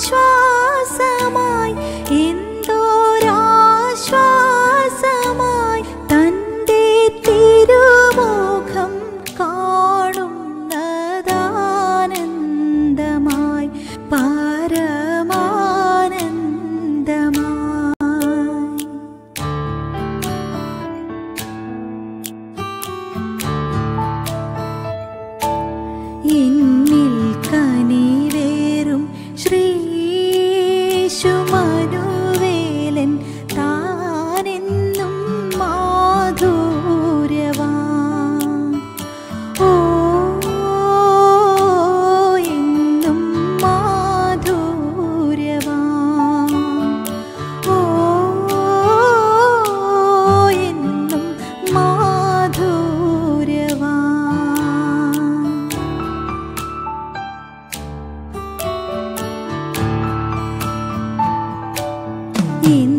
窗 in